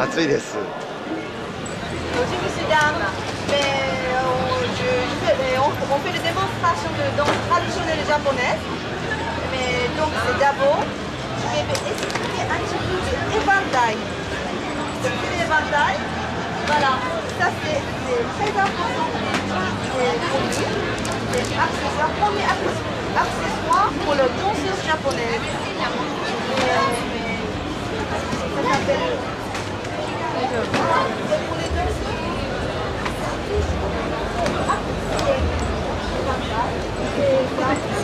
暑いです。 Bonjour messieurs, dames. Mais on, je- je fais- mais on- on fait des démonstrations de danse traditionnelle japonaise. Mais donc c'est d'abord, je vais expliquer un petit peu de éventail. Donc c'est l'éventail. Voilà, ça c'est c'est très important et pour nous. C'est accessoire, premier accessoire accessoire pour le danseuse japonaise. 来来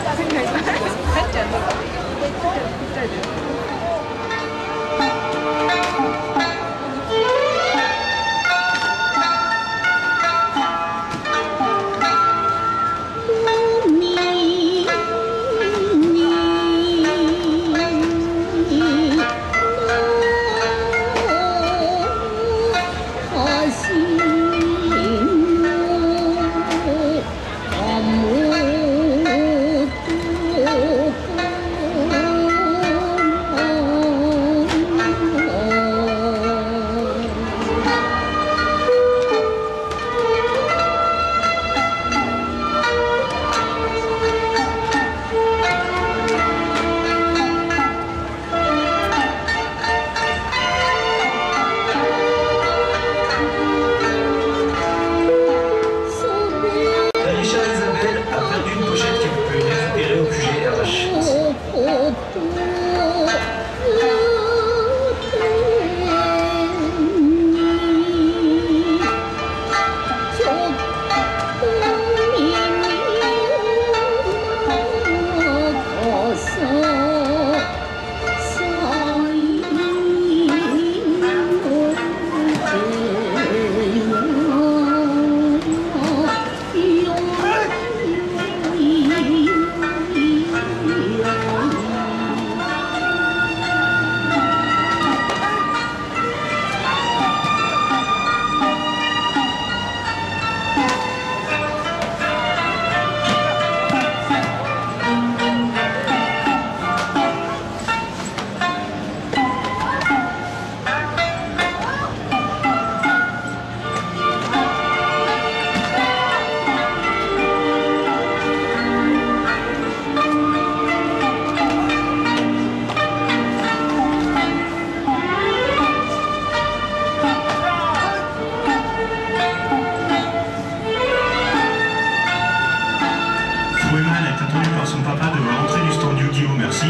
Foueman est attendu par son papa devant l'entrée du stand Yu-Gi-Oh! Merci.